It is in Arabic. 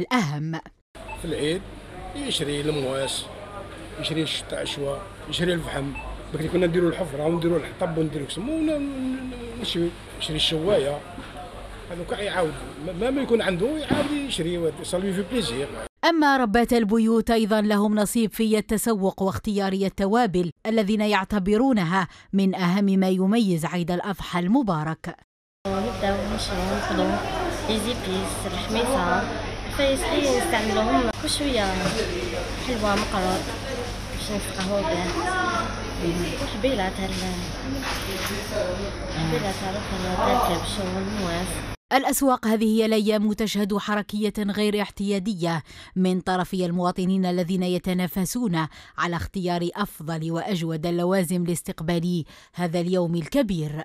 الأهم. في العيد يشري المواس يشري الشطاشوه يشري الفحم بكري كنا نديروا الحفرة ونديروا الحطب ونديروا كسمو ونشري يشري الشوايه هذوك يعاود ما ما يكون عنده يعاود يشري يصلي في بليزير أما ربات البيوت أيضا لهم نصيب في التسوق واختيار التوابل الذين يعتبرونها من أهم ما يميز عيد الأضحى المبارك. نبداو نشرو ناخدو لي زيبيس الحميصه فيسقي نستعملوهم بشويه حلوة مقرط باش نفقهو به وحبيلات هال حبيلات هال الكبش والمواس الأسواق هذه الأيام تشهد حركية غير اعتيادية من طرفي المواطنين الذين يتنافسون على اختيار أفضل وأجود اللوازم لاستقبال هذا اليوم الكبير.